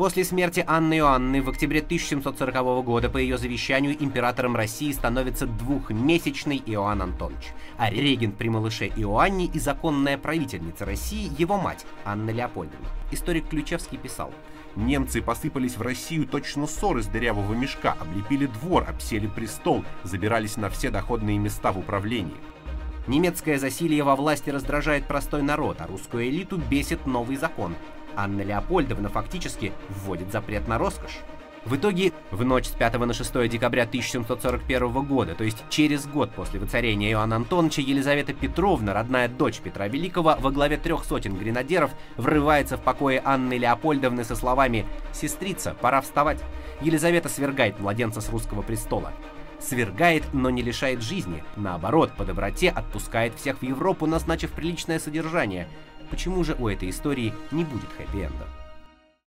После смерти Анны Иоанны в октябре 1740 года по ее завещанию императором России становится двухмесячный Иоанн Антонович, а регент при малыше Иоанне и законная правительница России его мать Анна Леопольдовна. Историк Ключевский писал, Немцы посыпались в Россию точно ссор из дырявого мешка, облепили двор, обсели престол, забирались на все доходные места в управлении. Немецкое засилье во власти раздражает простой народ, а русскую элиту бесит новый закон. Анна Леопольдовна фактически вводит запрет на роскошь. В итоге, в ночь с 5 на 6 декабря 1741 года, то есть через год после воцарения Иоанна Антоновича, Елизавета Петровна, родная дочь Петра Великого, во главе трех сотен гренадеров, врывается в покое Анны Леопольдовны со словами «Сестрица, пора вставать». Елизавета свергает младенца с русского престола. Свергает, но не лишает жизни. Наоборот, по доброте отпускает всех в Европу, назначив приличное содержание. Почему же у этой истории не будет хэппи-энда?